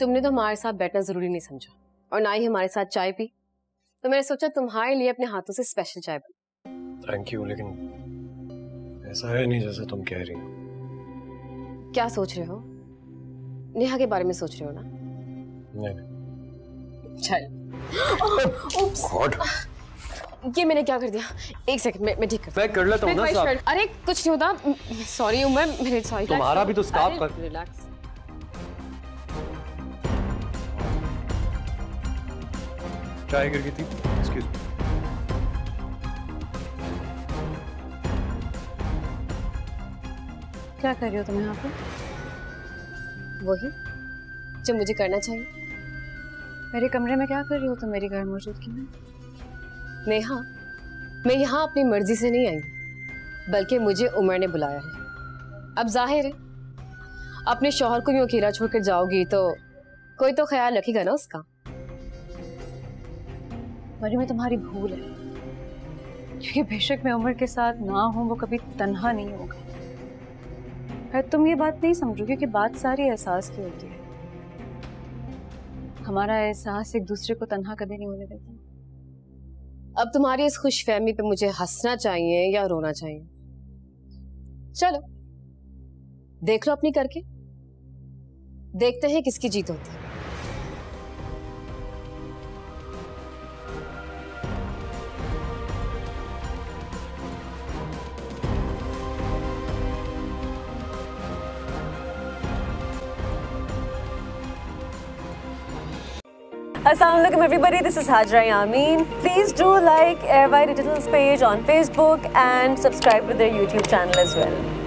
तुमने तो हमारे साथ बैठना ज़रूरी नहीं समझा और ना ही हमारे साथ चाय पी। तो मैंने सोचा तुम्हारे लिए अपने हाथों से स्पेशल चाय बना। थैंक यू लेकिन ऐसा है नहीं जैसा तुम कह रही हो। क्या सोच रहे हो? नेहा के बारे में सोच रहे हो ना? नहीं नहीं। चल। गॉड ये मैंने क्या कर दिया? एक सेकंड मैं मैं ठीक कर मैं कर लेता हूँ ना साहब अरे कुछ नहीं होता। सॉरी उमर मेरे सॉरी तुम्हारा भी तो स्कार्फ कर- रिलैक्स चाय गिर गई थी एक्सक्यूज क्या कर रही हो तुम यहाँ पे? वही जो मुझे करना चाहिए। मेरे कमरे में क्या कर रही हो तुम मेरी घर मौजूदगी में नेहा मैं यहाँ अपनी मर्ज़ी से नहीं आई बल्कि मुझे उमर ने बुलाया है। अब ज़ाहिर है अपने शोहर को यूँ अकेला छोड़कर जाओगी तो कोई तो ख्याल रखेगा ना उसका। मरी में तुम्हारी भूल है। क्योंकि बेशक मैं उम्र के साथ ना हूँ, वो कभी तन्हा नहीं होगा। है तुम ये बात नहीं समझो, क्योंकि बात सारी एहसास की होती है। हमारा एहसास एक दूसरे को तन्हा कभी नहीं होने देता। अब तुम्हारी इस खुश फहमी पे मुझे हंसना चाहिए या रोना चाहिए? चलो, देख लो अपनी करके। देखते हैं किसकी जीत होती है। Assalamualaikum everybody, this is Hajra Yamin. Please do like Airby Digital's page on Facebook and subscribe to their YouTube channel as well.